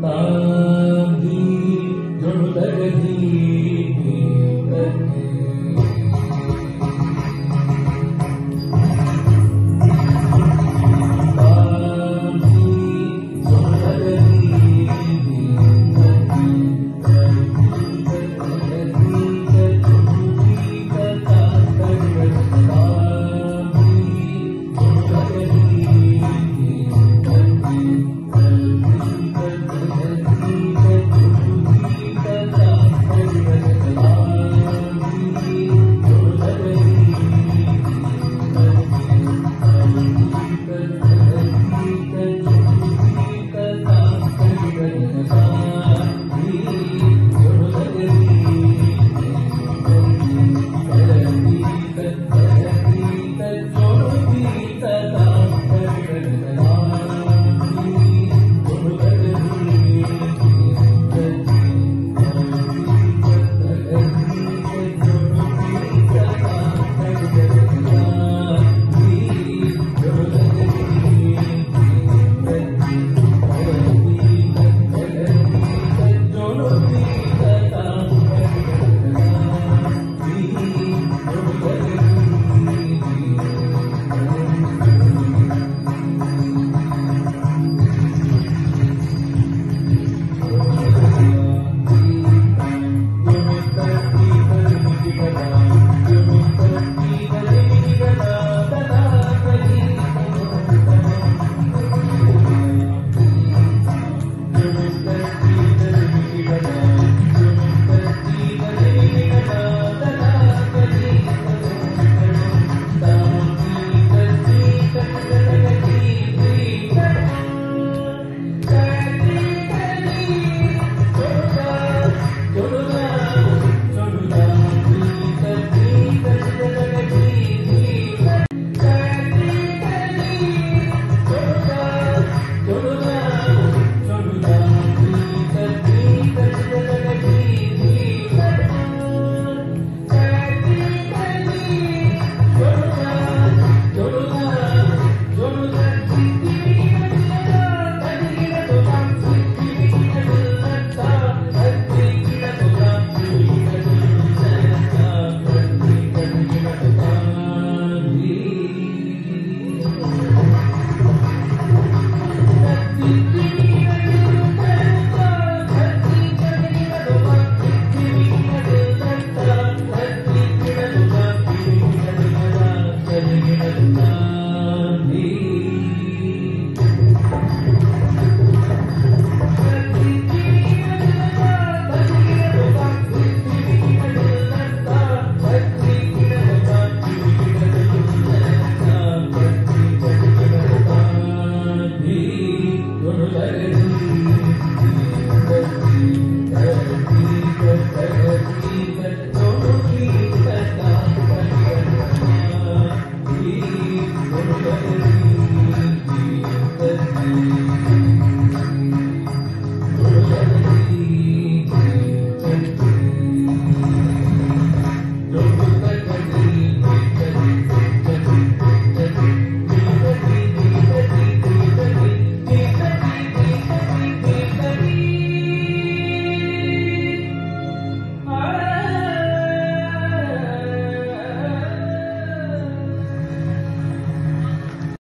Bye.